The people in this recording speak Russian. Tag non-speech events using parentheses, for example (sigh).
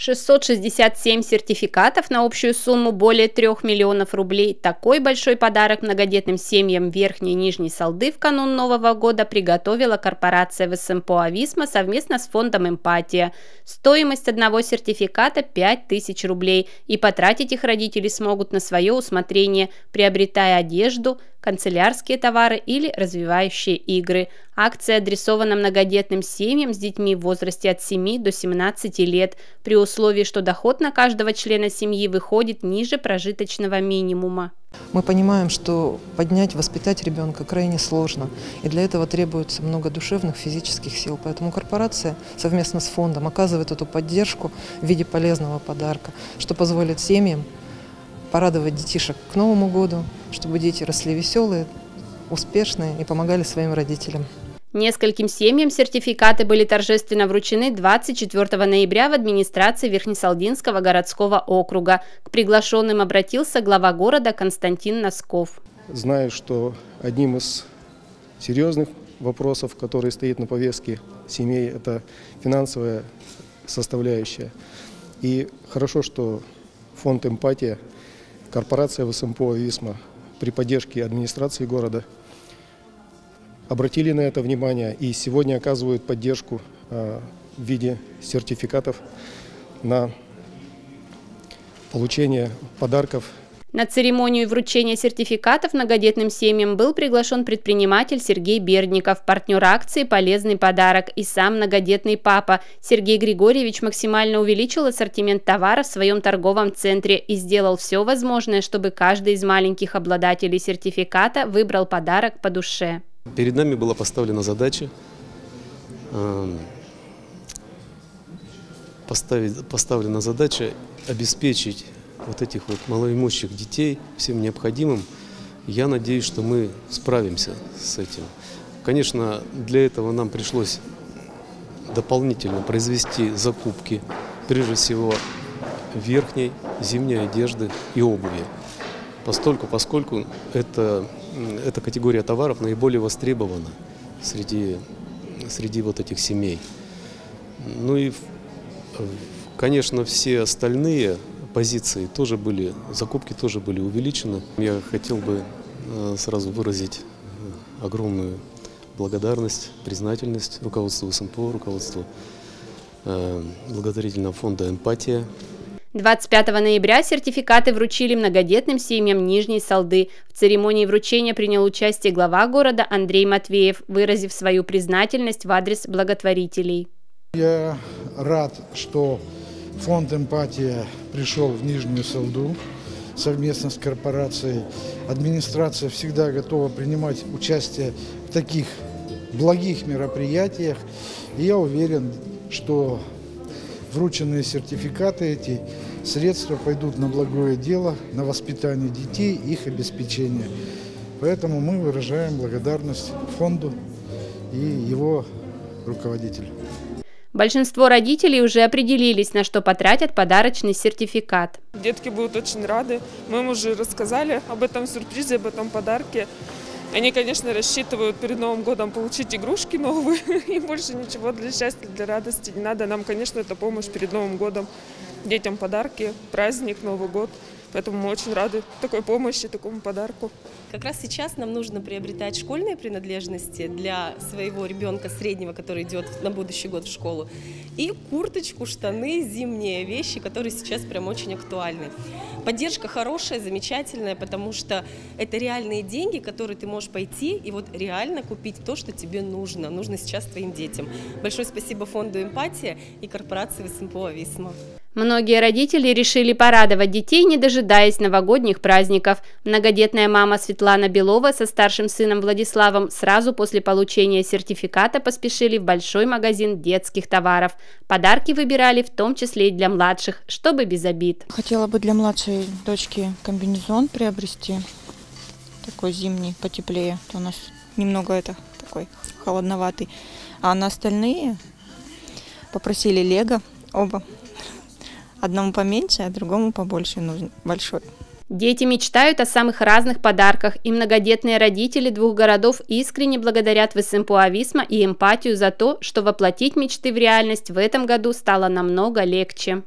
667 сертификатов на общую сумму более 3 миллионов рублей. Такой большой подарок многодетным семьям Верхней и Нижней Салды в канун Нового года приготовила корпорация ВСМПО «Ависма» совместно с фондом «Эмпатия». Стоимость одного сертификата 5000 рублей, и потратить их родители смогут на свое усмотрение, приобретая одежду, канцелярские товары или развивающие игры. Акция адресована многодетным семьям с детьми в возрасте от 7 до 17 лет, при условии, что доход на каждого члена семьи выходит ниже прожиточного минимума. Мы понимаем, что поднять, воспитать ребенка крайне сложно, и для этого требуется много душевных, физических сил. Поэтому корпорация совместно с фондом оказывает эту поддержку в виде полезного подарка, что позволит семьям порадовать детишек к Новому году, чтобы дети росли веселые, успешные и помогали своим родителям. Нескольким семьям сертификаты были торжественно вручены 24 ноября в администрации Верхнесалдинского городского округа. К приглашенным обратился глава города Константин Носков. Знаю, что одним из серьезных вопросов, который стоит на повестке семей, это финансовая составляющая. И хорошо, что фонд «Эмпатия», корпорация ВСМПО «Висма» при поддержке администрации города обратили на это внимание и сегодня оказывают поддержку а, в виде сертификатов на получение подарков на церемонию вручения сертификатов многодетным семьям был приглашен предприниматель Сергей Бердников, партнер акции «Полезный подарок» и сам многодетный папа. Сергей Григорьевич максимально увеличил ассортимент товара в своем торговом центре и сделал все возможное, чтобы каждый из маленьких обладателей сертификата выбрал подарок по душе. Перед нами была поставлена задача эм, поставить, поставлена задача обеспечить вот этих вот малоимущих детей всем необходимым. Я надеюсь, что мы справимся с этим. Конечно, для этого нам пришлось дополнительно произвести закупки, прежде всего верхней, зимней одежды и обуви. Постольку, поскольку это, эта категория товаров наиболее востребована среди, среди вот этих семей. Ну и, конечно, все остальные позиции тоже были, закупки тоже были увеличены. Я хотел бы э, сразу выразить э, огромную благодарность, признательность руководству СМПО, руководству э, благотворительного фонда «Эмпатия». 25 ноября сертификаты вручили многодетным семьям Нижней Салды. В церемонии вручения принял участие глава города Андрей Матвеев, выразив свою признательность в адрес благотворителей. Я рад, что фонд «Эмпатия» пришел в Нижнюю Салду совместно с корпорацией. Администрация всегда готова принимать участие в таких благих мероприятиях. И я уверен, что врученные сертификаты эти средства пойдут на благое дело, на воспитание детей, их обеспечение. Поэтому мы выражаем благодарность фонду и его руководителю. Большинство родителей уже определились, на что потратят подарочный сертификат. Детки будут очень рады. Мы им уже рассказали об этом сюрпризе, об этом подарке. Они, конечно, рассчитывают перед Новым годом получить игрушки новые (laughs) и больше ничего для счастья, для радости не надо. Нам, конечно, это помощь перед Новым годом. Детям подарки, праздник, Новый год. Поэтому мы очень рады такой помощи, такому подарку. Как раз сейчас нам нужно приобретать школьные принадлежности для своего ребенка среднего, который идет на будущий год в школу, и курточку, штаны, зимние вещи, которые сейчас прям очень актуальны. Поддержка хорошая, замечательная, потому что это реальные деньги, которые ты можешь пойти и вот реально купить то, что тебе нужно, нужно сейчас твоим детям. Большое спасибо фонду «Эмпатия» и корпорации СМПО «Ависма». Многие родители решили порадовать детей, не дожидаясь новогодних праздников. Многодетная мама Светлана Белова со старшим сыном Владиславом сразу после получения сертификата поспешили в большой магазин детских товаров. Подарки выбирали в том числе и для младших, чтобы без обид. Хотела бы для младшей дочки комбинезон приобрести, такой зимний, потеплее. У нас немного это такой холодноватый. А на остальные попросили лего оба Одному поменьше, а другому побольше нужен, большой. Дети мечтают о самых разных подарках, и многодетные родители двух городов искренне благодарят ВСМПУ Ависма и эмпатию за то, что воплотить мечты в реальность в этом году стало намного легче.